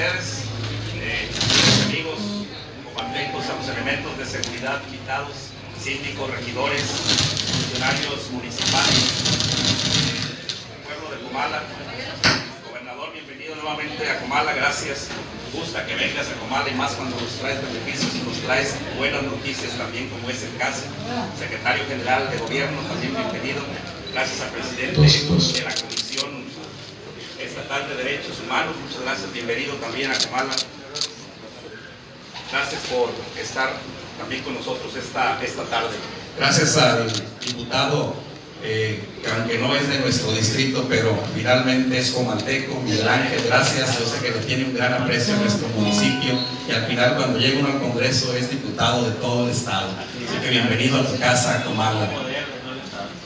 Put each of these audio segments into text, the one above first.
ustedes, eh, amigos, comandantes, a los elementos de seguridad invitados, síndicos, regidores, funcionarios municipales, eh, pueblo de Comala. Gobernador, bienvenido nuevamente a Comala, gracias. Gusta que vengas a Comala y más cuando nos traes beneficios y nos traes buenas noticias también, como es el caso. Secretario General de Gobierno, también bienvenido. Gracias al presidente de la de Derechos Humanos. Muchas gracias, bienvenido también a Comala. Gracias por estar también con nosotros esta, esta tarde. Gracias al diputado, eh, que aunque no es de nuestro distrito, pero finalmente es comanteco, Miguel Ángel, gracias. Yo sé que le tiene un gran aprecio a nuestro municipio y al final cuando llega uno al Congreso es diputado de todo el Estado. Así que bienvenido a tu casa, Comala.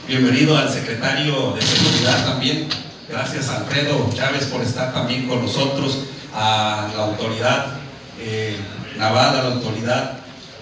Bienvenido al secretario de Seguridad también. Gracias Alfredo Chávez por estar también con nosotros, a la autoridad eh, naval, a la autoridad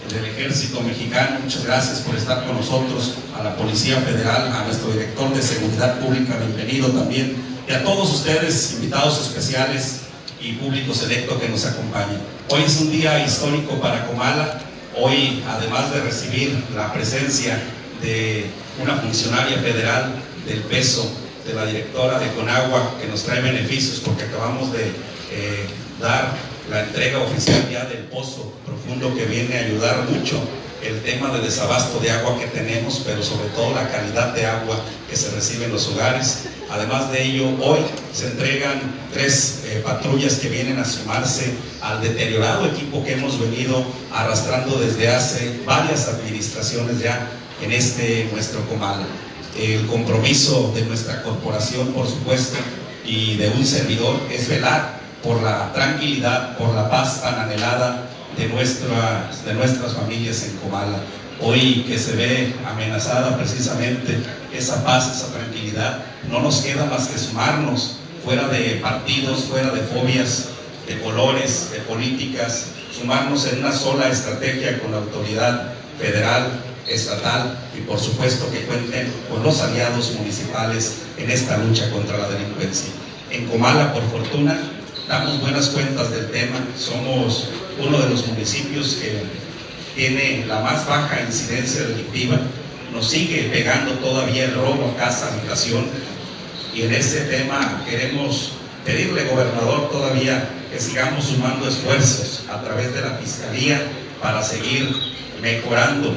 del Ejército Mexicano, muchas gracias por estar con nosotros, a la Policía Federal, a nuestro director de Seguridad Pública, bienvenido también, y a todos ustedes, invitados especiales y público selecto que nos acompañan. Hoy es un día histórico para Comala, hoy además de recibir la presencia de una funcionaria federal del peso, de la directora de Conagua, que nos trae beneficios porque acabamos de eh, dar la entrega oficial ya del pozo profundo que viene a ayudar mucho el tema de desabasto de agua que tenemos, pero sobre todo la calidad de agua que se recibe en los hogares. Además de ello, hoy se entregan tres eh, patrullas que vienen a sumarse al deteriorado equipo que hemos venido arrastrando desde hace varias administraciones ya en este nuestro comal. El compromiso de nuestra corporación, por supuesto, y de un servidor es velar por la tranquilidad, por la paz tan anhelada de nuestras, de nuestras familias en Comala. Hoy que se ve amenazada precisamente esa paz, esa tranquilidad, no nos queda más que sumarnos fuera de partidos, fuera de fobias, de colores, de políticas, sumarnos en una sola estrategia con la autoridad federal, estatal y por supuesto que cuenten con los aliados municipales en esta lucha contra la delincuencia. En Comala, por fortuna, damos buenas cuentas del tema, somos uno de los municipios que tiene la más baja incidencia delictiva, nos sigue pegando todavía el robo a casa, habitación, y en ese tema queremos pedirle, gobernador, todavía que sigamos sumando esfuerzos a través de la Fiscalía para seguir mejorando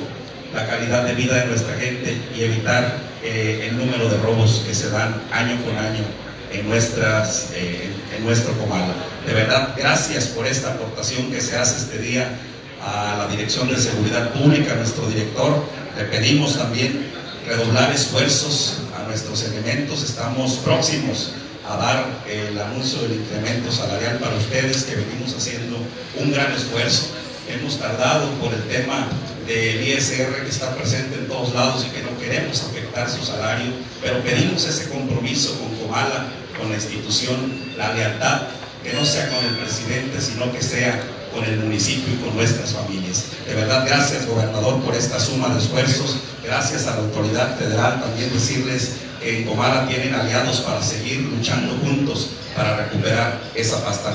la calidad de vida de nuestra gente y evitar eh, el número de robos que se dan año con año en, nuestras, eh, en nuestro Comala. De verdad, gracias por esta aportación que se hace este día a la Dirección de Seguridad Pública, a nuestro director. Le pedimos también redoblar esfuerzos a nuestros elementos. Estamos próximos a dar el anuncio del incremento salarial para ustedes, que venimos haciendo un gran esfuerzo. Hemos tardado por el tema del ISR que está presente en todos lados y que no queremos afectar su salario, pero pedimos ese compromiso con Comala, con la institución, la lealtad, que no sea con el presidente, sino que sea con el municipio y con nuestras familias. De verdad, gracias gobernador por esta suma de esfuerzos, gracias a la autoridad federal, también decirles en Comala tienen aliados para seguir luchando juntos para recuperar esa paz tan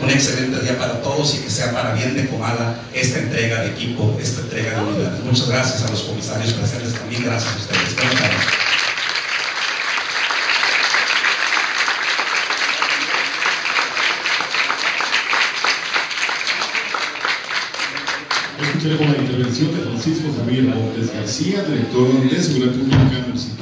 Un excelente día para todos y que sea para bien de Comala esta entrega de equipo, esta entrega de unidades. Muchas gracias a los comisarios presentes también, gracias a ustedes. Escucharemos la intervención de Francisco Javier Montes García, director de Seguridad Pública Municipal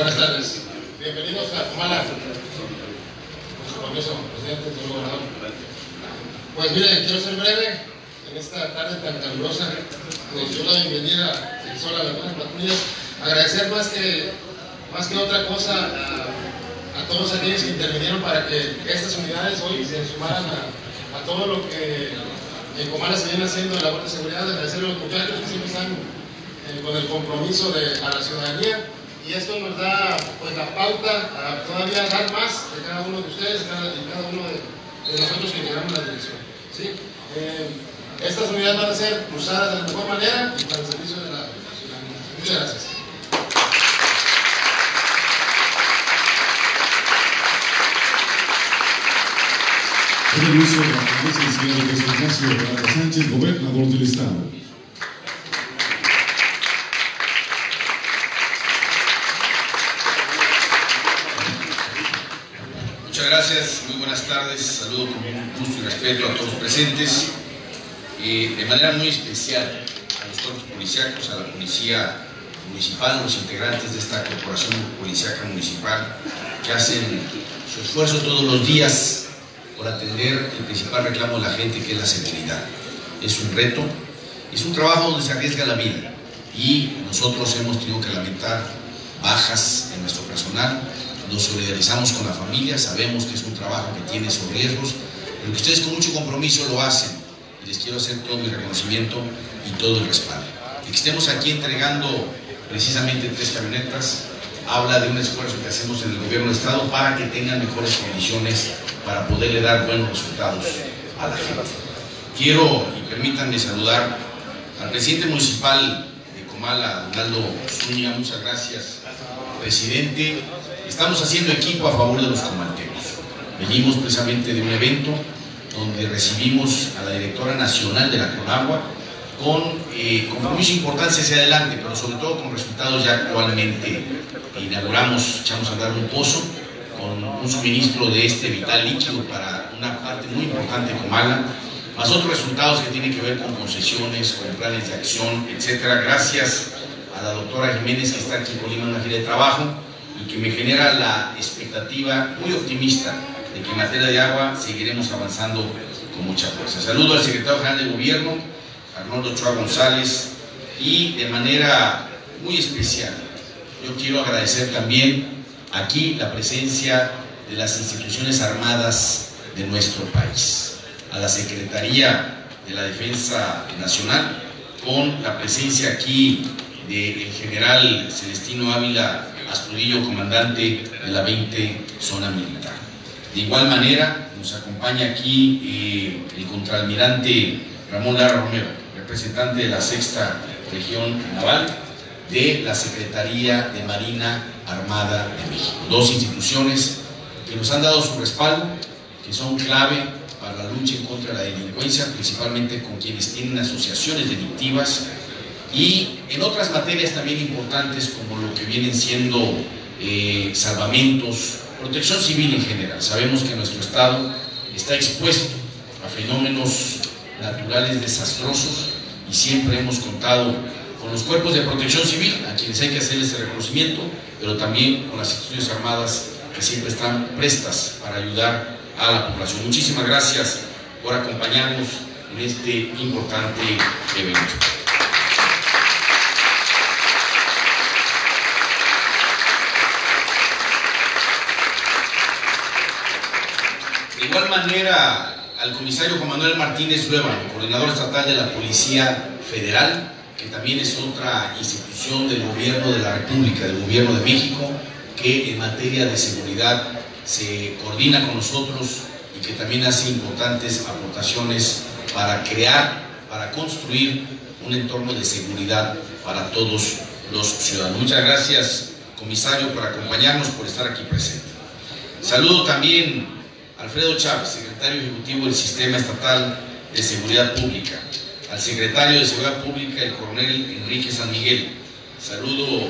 Buenas tardes. Bienvenidos a Comala. Con su permiso, presidente, señor gobernador. Pues miren, quiero ser breve en esta tarde tan calurosa. Nos dio la bienvenida sol a las buenas. Agradecer más que, más que otra cosa a, a todos aquellos que intervinieron para que estas unidades hoy se sumaran a, a todo lo que en Comala se viene haciendo en la labor de seguridad. Agradecer a los muchachos que siempre están eh, con el compromiso de, a la ciudadanía y esto nos da pues, la pauta a todavía dar más de cada uno de ustedes, cada, de cada uno de, nosotros que integramos la dirección. ¿sí? Eh, estas unidades van a ser usadas de la mejor manera y para el servicio de la ciudadanía. Muchas gracias. De José Ignacio Sánchez, gobernador del estado. Gracias, muy buenas tardes, saludo con gusto y respeto a todos los presentes, eh, de manera muy especial a los cuerpos policíacos, a la policía municipal, a los integrantes de esta corporación policíaca municipal que hacen su esfuerzo todos los días por atender el principal reclamo de la gente que es la seguridad. Es un reto, es un trabajo donde se arriesga la vida y nosotros hemos tenido que lamentar bajas en nuestro personal, nos solidarizamos con la familia, sabemos que es un trabajo que tiene sus riesgos, pero que ustedes con mucho compromiso lo hacen y les quiero hacer todo mi reconocimiento y todo el respaldo. Que estemos aquí entregando precisamente tres camionetas, habla de un esfuerzo que hacemos en el gobierno del Estado para que tengan mejores condiciones para poderle dar buenos resultados a la gente. Quiero y permítanme saludar al presidente municipal de Comala, Donaldo Zúñiga, muchas gracias, presidente. Estamos haciendo equipo a favor de los comaltecos. Venimos precisamente de un evento donde recibimos a la directora nacional de la Conagua con eh, compromiso importante hacia adelante, pero sobre todo con resultados ya actualmente inauguramos, echamos a andar un pozo con un suministro de este vital líquido para una parte muy importante de Comala, más otros resultados que tienen que ver con concesiones, con planes de acción, etcétera. Gracias a la doctora Jiménez que está aquí en Colima en una gira de trabajo que me genera la expectativa muy optimista de que en materia de agua seguiremos avanzando con mucha fuerza. Saludo al secretario general de Gobierno, Arnoldo Ochoa González, y de manera muy especial, yo quiero agradecer también aquí la presencia de las instituciones armadas de nuestro país, a la Secretaría de la Defensa Nacional, con la presencia aquí del general Celestino Ávila Astudillo, comandante de la 20 Zona Militar. De igual manera, nos acompaña aquí eh, el contraalmirante Ramón Lara Romero, representante de la Sexta Región Naval de la Secretaría de Marina Armada de México. Dos instituciones que nos han dado su respaldo, que son clave para la lucha contra la delincuencia, principalmente con quienes tienen asociaciones delictivas y en otras materias también importantes como lo que vienen siendo eh, salvamentos, protección civil en general. Sabemos que nuestro Estado está expuesto a fenómenos naturales desastrosos y siempre hemos contado con los cuerpos de protección civil, a quienes hay que hacer ese reconocimiento, pero también con las instituciones armadas que siempre están prestas para ayudar a la población. Muchísimas gracias por acompañarnos en este importante evento. De igual manera, al comisario Juan Manuel Martínez Lueva, coordinador estatal de la Policía Federal, que también es otra institución del gobierno de la República, del gobierno de México, que en materia de seguridad se coordina con nosotros y que también hace importantes aportaciones para crear, para construir un entorno de seguridad para todos los ciudadanos. Muchas gracias, comisario, por acompañarnos, por estar aquí presente. Saludo también Alfredo Chávez, secretario ejecutivo del Sistema Estatal de Seguridad Pública, al secretario de Seguridad Pública, el coronel Enrique San Miguel. Saludo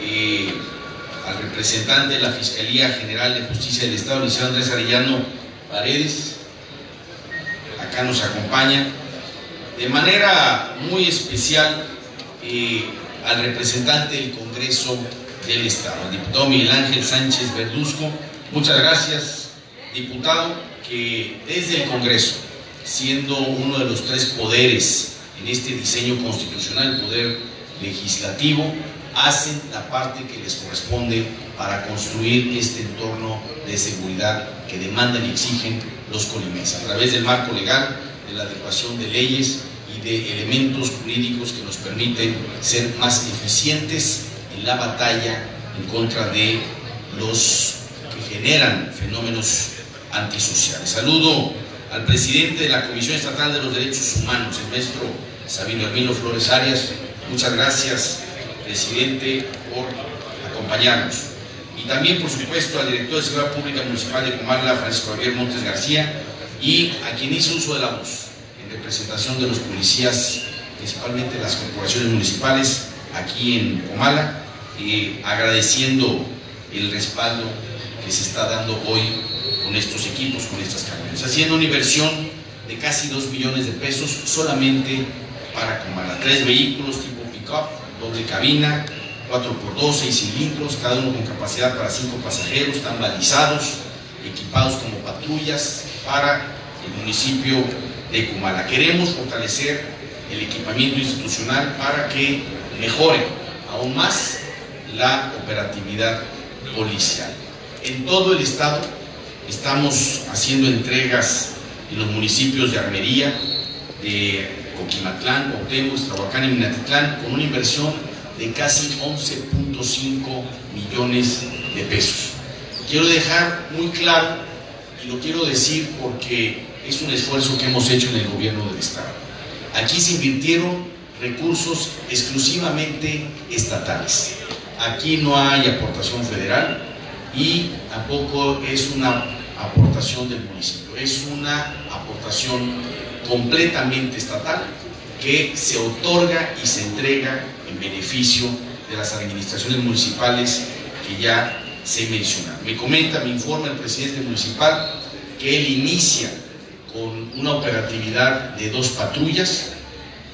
eh, al representante de la Fiscalía General de Justicia del Estado, licenciado Andrés Arellano Paredes. Acá nos acompaña. De manera muy especial eh, al representante del Congreso del Estado, el diputado Miguel Ángel Sánchez Verduzco. Muchas gracias, diputado, que desde el Congreso, siendo uno de los tres poderes en este diseño constitucional, el poder legislativo, hacen la parte que les corresponde para construir este entorno de seguridad que demandan y exigen los colimenses, a través del marco legal, de la adecuación de leyes y de elementos jurídicos que nos permiten ser más eficientes en la batalla en contra de los que generan fenómenos antisociales. Saludo al presidente de la Comisión Estatal de los Derechos Humanos, el maestro Sabino Hermino Flores Arias. Muchas gracias, presidente, por acompañarnos. Y también, por supuesto, al director de Seguridad Pública Municipal de Comala, Francisco Javier Montes García, y a quien hizo uso de la voz en representación de los policías, principalmente las corporaciones municipales, aquí en Comala, eh, agradeciendo el respaldo que se está dando hoy con estos equipos, con estas camiones, haciendo una inversión de casi 2 millones de pesos solamente para Comala. Tres vehículos tipo pick-up, doble cabina, 4x2, 6 cilindros, cada uno con capacidad para 5 pasajeros, están balizados, equipados como patrullas para el municipio de Comala. Queremos fortalecer el equipamiento institucional para que mejore aún más la operatividad policial. En todo el estado estamos haciendo entregas en los municipios de Armería, de Coquimatlán, Cuauhtémoc, Estrahuacán y Minatitlán con una inversión de casi 11.5 millones de pesos. Quiero dejar muy claro, y lo quiero decir porque es un esfuerzo que hemos hecho en el gobierno del Estado. Aquí se invirtieron recursos exclusivamente estatales. Aquí no hay aportación federal y tampoco es una aportación del municipio, es una aportación completamente estatal que se otorga y se entrega en beneficio de las administraciones municipales que ya se mencionaron. Me comenta, me informa el presidente municipal que él inicia con una operatividad de dos patrullas,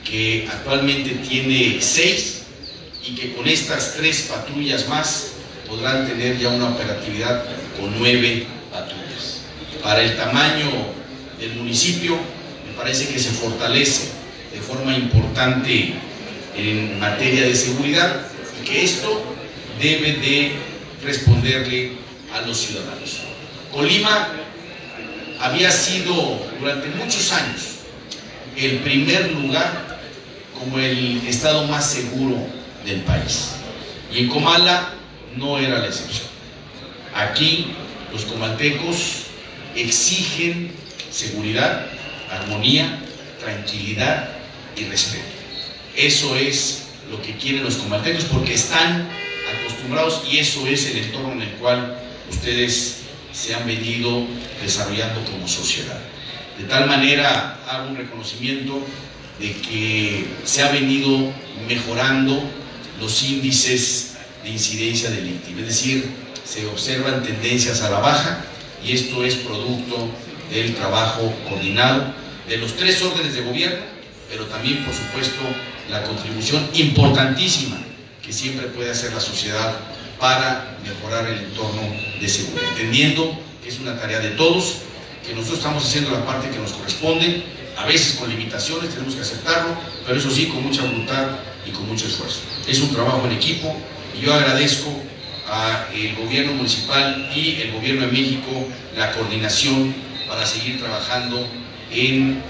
que actualmente tiene seis y que con estas tres patrullas más podrán tener ya una operatividad con nueve patrullas. Para el tamaño del municipio, me parece que se fortalece de forma importante en materia de seguridad y que esto debe de responderle a los ciudadanos. Colima había sido durante muchos años el primer lugar como el estado más seguro del país. Y en Comala no era la excepción. Aquí los comaltecos exigen seguridad, armonía, tranquilidad y respeto. Eso es lo que quieren los comaltecos porque están acostumbrados y eso es el entorno en el cual ustedes se han venido desarrollando como sociedad. De tal manera hago un reconocimiento de que se ha venido mejorando los índices de incidencia delictiva, es decir, se observan tendencias a la baja y esto es producto del trabajo coordinado de los tres órdenes de gobierno, pero también, por supuesto, la contribución importantísima que siempre puede hacer la sociedad para mejorar el entorno de seguridad, entendiendo que es una tarea de todos, que nosotros estamos haciendo la parte que nos corresponde, a veces con limitaciones, tenemos que aceptarlo, pero eso sí, con mucha voluntad y con mucho esfuerzo. Es un trabajo en equipo y yo agradezco al gobierno municipal y el gobierno de México la coordinación para seguir trabajando en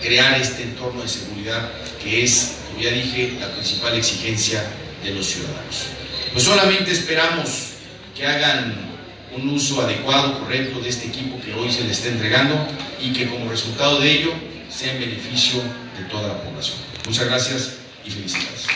crear este entorno de seguridad que es, como ya dije, la principal exigencia de los ciudadanos. Pues solamente esperamos que hagan un uso adecuado, correcto de este equipo que hoy se les está entregando y que como resultado de ello sea en beneficio de toda la población. Muchas gracias y felicidades.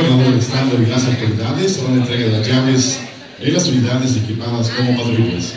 Gobernador del estado y las autoridades harán entrega de las llaves en las unidades equipadas como patrullas.